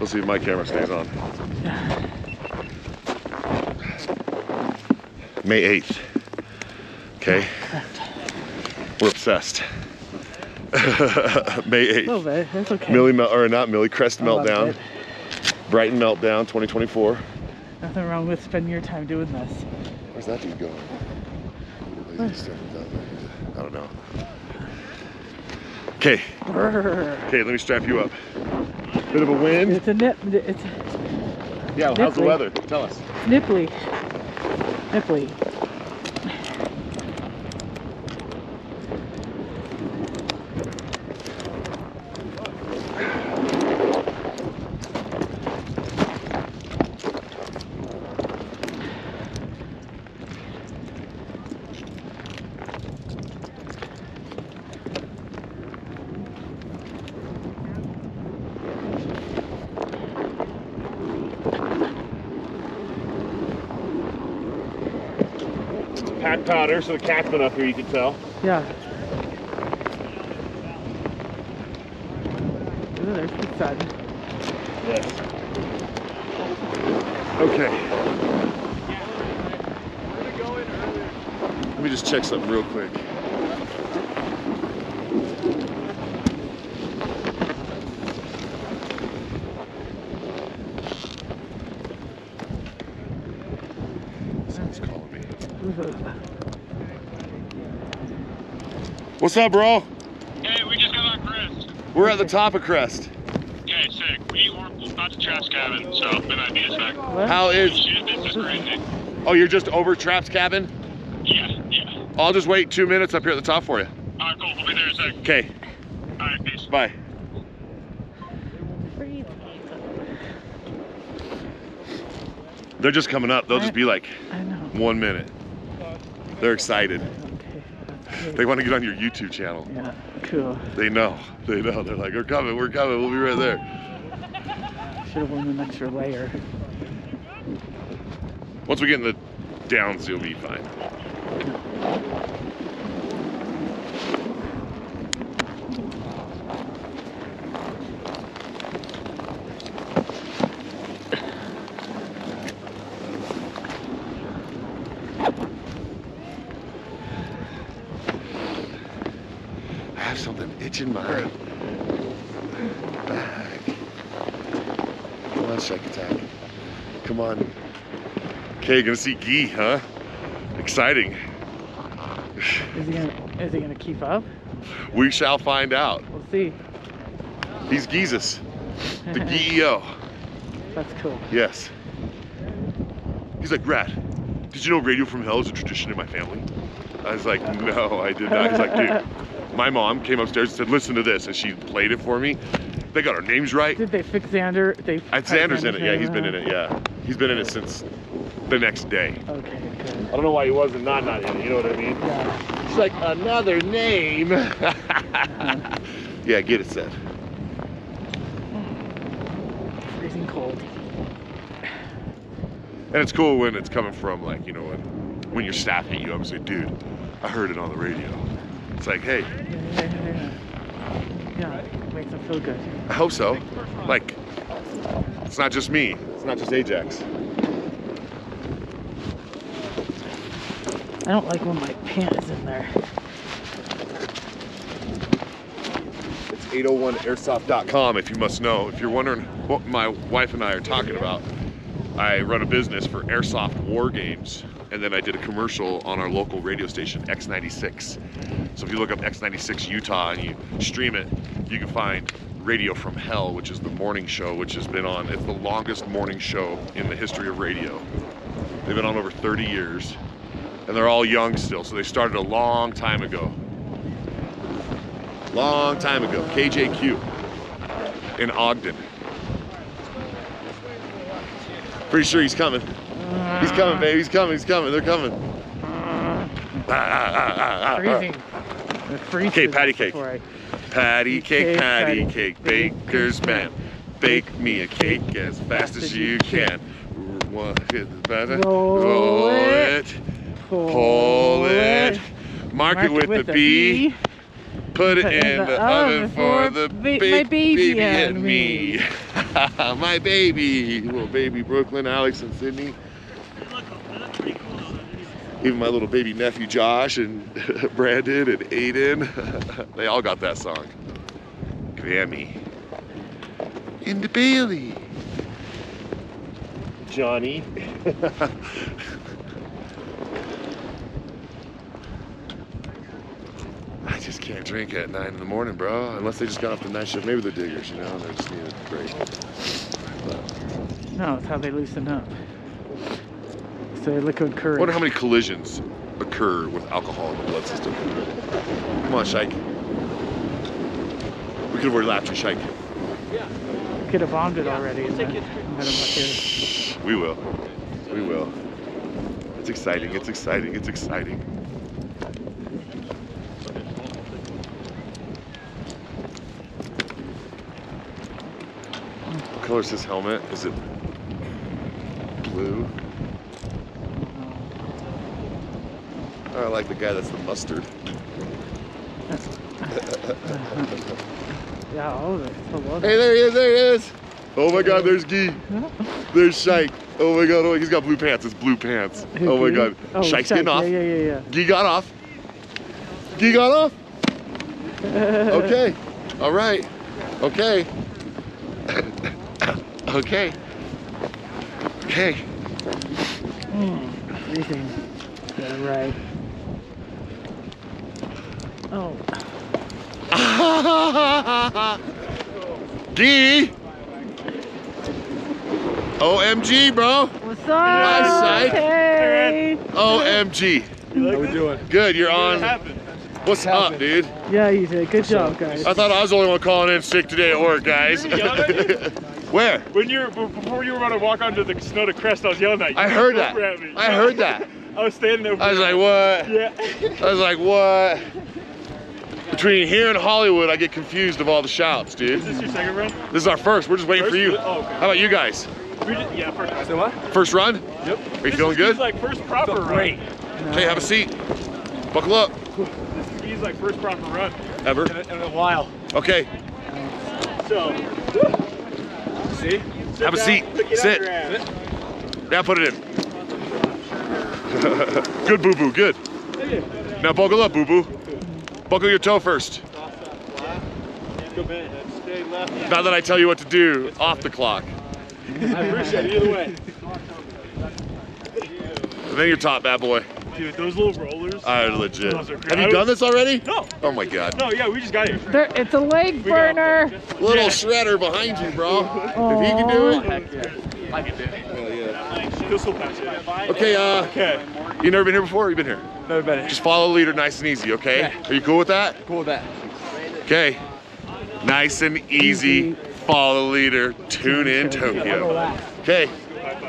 Let's see if my camera stays on. May 8th. Okay. We're obsessed. May A little 8th. bit. That's okay. Millie, Mel- or not Millie, Crest I Meltdown. Brighton Meltdown 2024. Nothing wrong with spending your time doing this. Where's that dude going? I don't know. Okay, okay, let me strap you up. Bit of a wind. It's a nip. It's Yeah, how's the weather? Tell us. nipply. Nipply. Pat powder, so the cat's been up here, you can tell. Yeah. Ooh, there's the sun. Yes. Okay. Let me just check something real quick. What's up, bro? Hey, we just got on Crest. We're at the top of Crest. Okay, sick. We were about to trash cabin, so it might be a sec. How is? Shit, this is crazy. Oh, you're just over Trap's cabin? Yeah, yeah. I'll just wait two minutes up here at the top for you. Alright, cool. We'll be there in a sec. Okay, Alright, peace. bye. They're just coming up. They'll just be like I know. one minute. They're excited. Okay. They want to get on your YouTube channel. Yeah. Cool. They know. They know. They're like, we're coming. We're coming. We'll be right there. Should have worn an extra layer. Once we get in the downs, you'll be fine. I have something itching my back. Come on, Shake Attack. Come on. Okay, gonna see Gee, huh? Exciting. Is he gonna? Is he gonna keep up? We shall find out. We'll see. He's Geezus, the GEO. That's cool. Yes. He's like, Rad, did you know Radio from Hell is a tradition in my family? I was like, no, I did not. He's like, dude, my mom came upstairs and said, listen to this, and she played it for me. They got our names right. Did they fix Xander? They. Uh, Xander's in it. Yeah, he's been in it. Yeah, he's been in it since the next day. Okay. Good. I don't know why he wasn't not not in it. You know what I mean? Yeah. It's like another name. yeah, get it set. Freezing cold. And it's cool when it's coming from like, you know, when when you're staffing you up and say, dude, I heard it on the radio. It's like, hey, Yeah. Makes them feel good. I hope so. Like, it's not just me. It's not just Ajax. I don't like when my pant is in there. It's 801airsoft.com if you must know. If you're wondering what my wife and I are talking about, I run a business for airsoft war games, and then I did a commercial on our local radio station, X96. So if you look up X96 Utah and you stream it, you can find Radio from Hell, which is the morning show, which has been on, it's the longest morning show in the history of radio. They've been on over 30 years, and they're all young still, so they started a long time ago. Long time ago, KJQ in Ogden. Pretty sure he's coming. He's coming, baby. He's coming. He's coming. They're coming. Ah, ah, ah, ah, ah. Freezing. Okay, patty cake. I- Patty cake, patty cake, baker's man. Bake me a cake as fast as you can. One, hit the batter, Roll it. pull it, mark it with the B. Put it in the oven for the ba- big my baby and me. my baby, little baby Brooklyn, Alex, and Sydney. Even my little baby nephew Josh and Brandon and Aiden, they all got that song. Grammy. The Bailey. Johnny. I just can't drink at nine in the morning, bro. Unless they just got off the night shift. Maybe they're diggers, you know, and they just need a break. No, it's how they loosen up. It's a liquid courage. I wonder how many collisions occur with alcohol in the blood system. Come on, Shike. We could have already lapped you, Shike. Could have bombed it already then had him up. We will. We will. It's exciting. It's exciting. It's exciting. What color's his helmet? Is it blue? Oh, I like the guy that's the mustard. Yeah, oh, so. Hey, there he is. There he is. Oh my God, there's Gee. There's Shike. Oh my God, oh, he's got blue pants. It's blue pants. Oh my God. Oh, Shike's Shike, getting off. Yeah, yeah, yeah, Gee got off. Gee got off. Okay. All right. Okay. okay. Okay. Yeah. Freezing. Yeah, right. Oh, Gee. OMG, bro. what's up? Hi, Shike. Hey. OMG. How we doing? Good, you're on. happened? What's up, dude? Yeah, you did. Good job, guys. I thought I was the only one calling in sick today at work, guys. You yelling at Where? When you were, before you were about to walk onto the snow to crest, I was yelling at you. I heard that. Over at me. I heard that. I was standing there. I was like, what? yeah. I was like, what? Between here and Hollywood, I get confused of all the shouts, dude. Is this your second run? This is our first. We're just waiting for you. Oh, okay. How about you guys? We just, yeah, first run. what? First run? Yep. Are you this feeling is good? He's like first proper run. great. Okay, have a seat. Buckle up. This is he's like first proper run. Ever? In a, in a while. Okay. So. See? Have a seat. Sit. Now put it in. good, boo boo. Good. Now buckle up, boo boo. Buckle your toe first. Go back. Stay left. Now that I tell you what to do off the clock. I appreciate it either way. And then you're top, bad boy. Dude, those little rollers. I legit. Those are. Have you done this already? no. Oh my god. No, yeah, we just got here. There, it's a leg We got- burner. Little Yeah. shredder behind you, bro. If he can do it. I can do it. Hell yeah. He'll still pass it. Okay, uh, Okay. you never been here before? Or you been here? Never been Just follow the leader, nice and easy. Okay? Okay. Are you cool with that? Cool with that. Okay. Nice and easy. Follow the leader. Tune in Tokyo. Okay.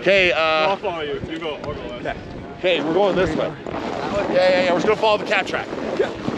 Okay. I'll Uh. follow you. You go. I'll go last. Okay, we're going this way. Yeah, yeah, yeah. We're just gonna follow the cat track. Oh,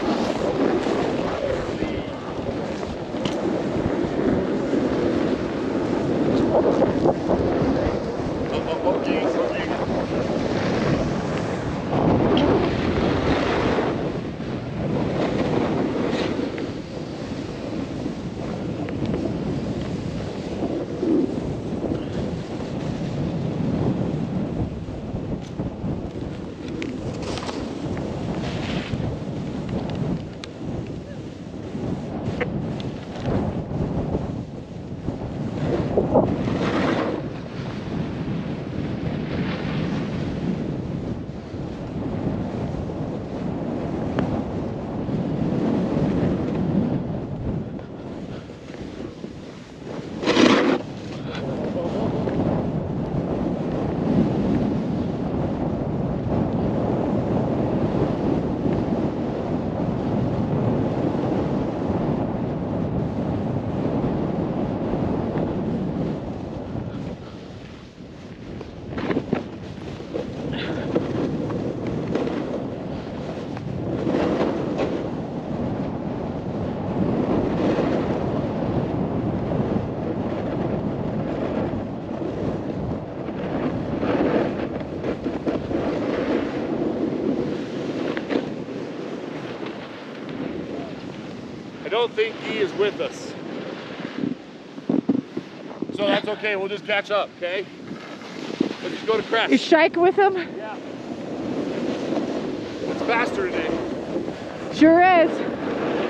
don't think E is with us. So that's okay. We'll just catch up, okay? Let's just go to Is Crest. Shike with him? Yeah. It's faster today. Sure is.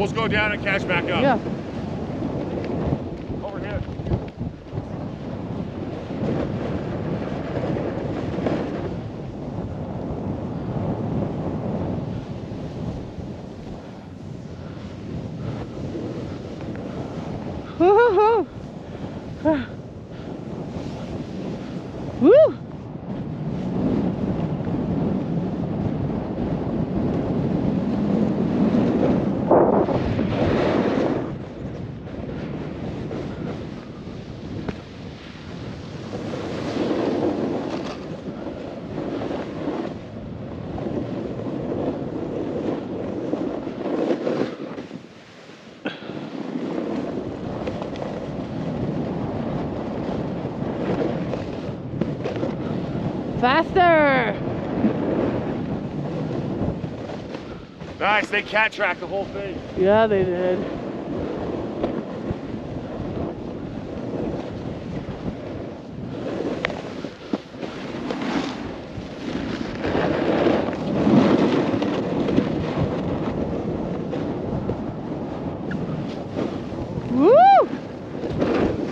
We'll go down and catch back up. Yeah. Over here. Woo-hoo-hoo. Woo! Faster! Nice. They cat tracked the whole thing. Yeah, they did. Woo!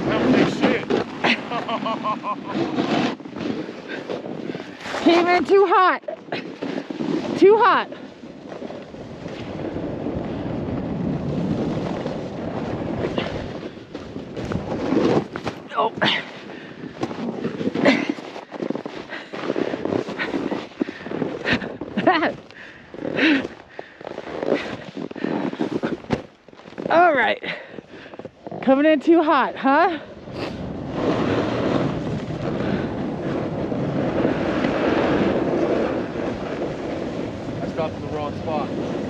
That was a shit. Came in too hot. Too hot. Oh. All right. Coming in too hot, huh? I stopped in the wrong spot.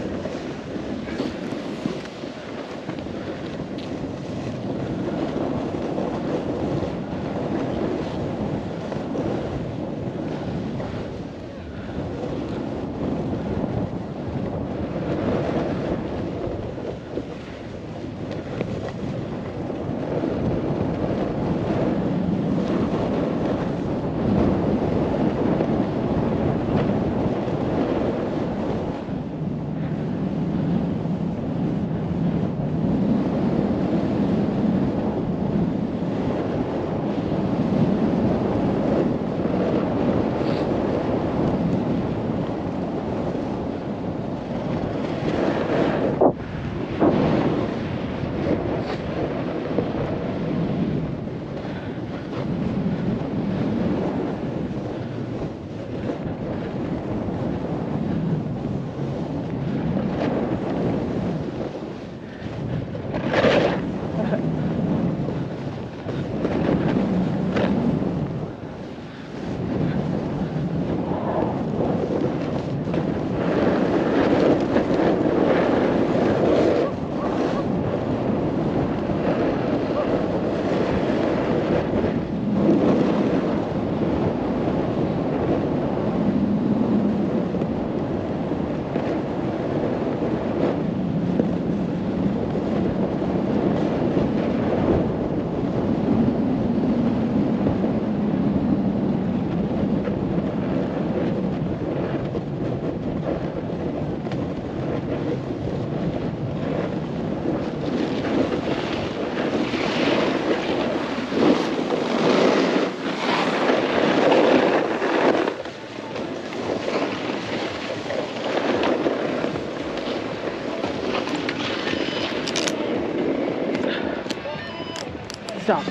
Stop.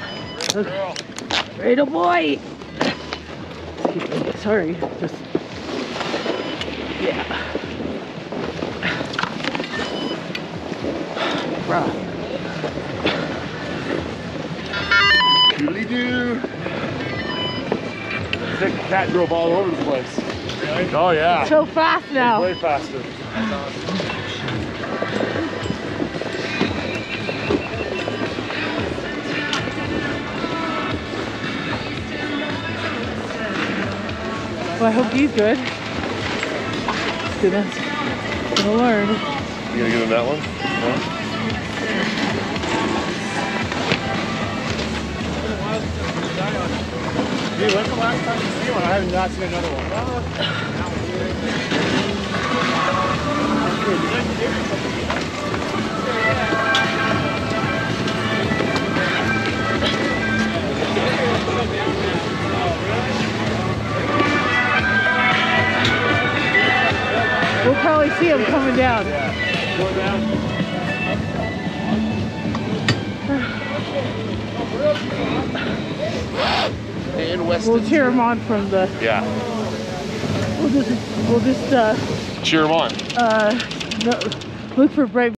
Okay. Oh boy. Sorry. Just Yeah. Bruh. Doodly doo. That cat drove all over the place. Oh yeah. So fast now. Way faster. I hope he's good. He's gonna, gonna learn. You gonna give him that one? No? Dude, when's the last time you see one? I have not seen another one. We'll cheer him on from the. Yeah. We'll just. We'll just. Uh. Cheer him on. Uh. No, look for bright